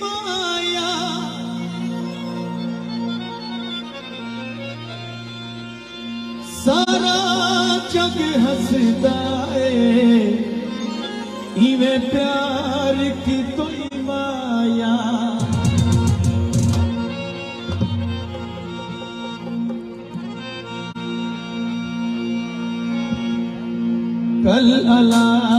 माया। सारा जग हसदा इवें प्यार की तुई माया। कल अला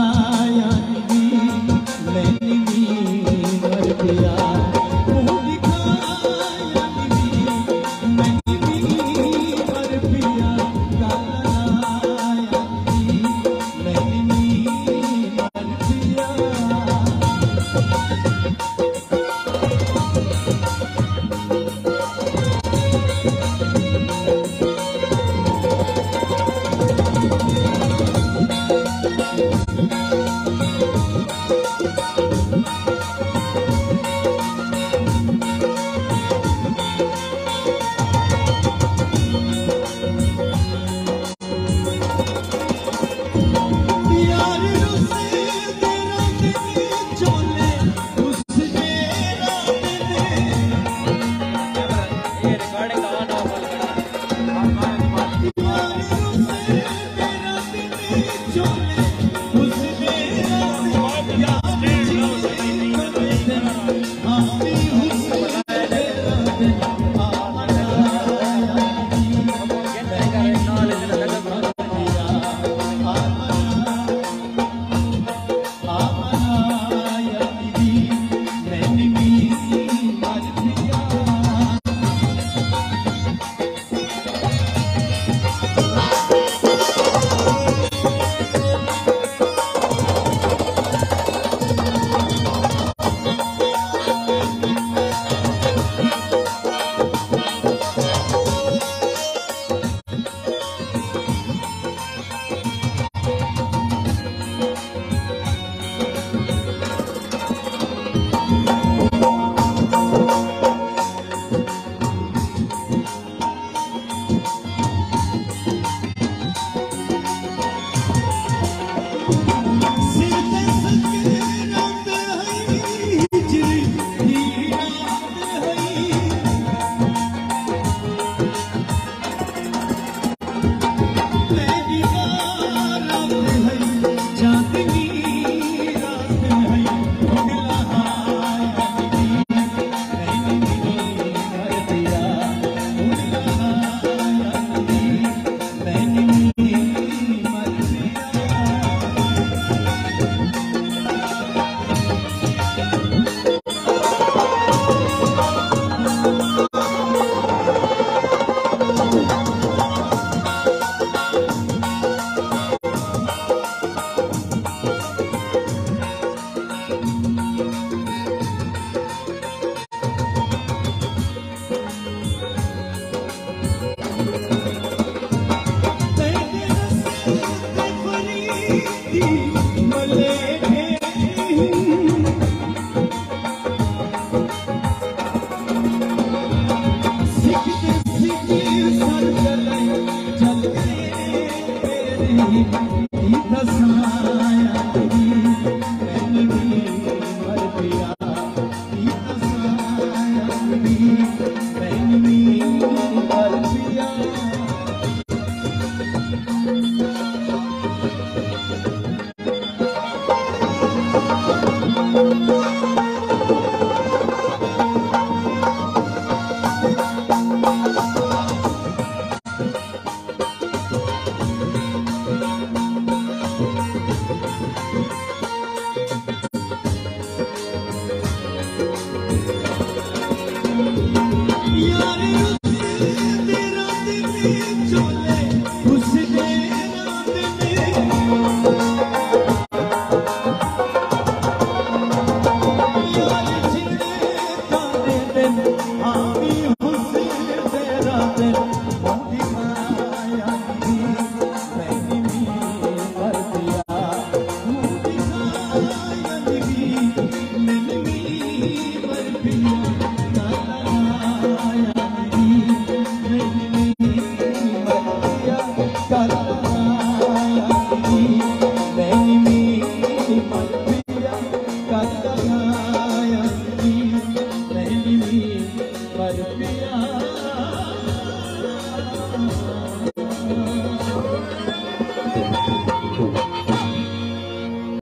हाँ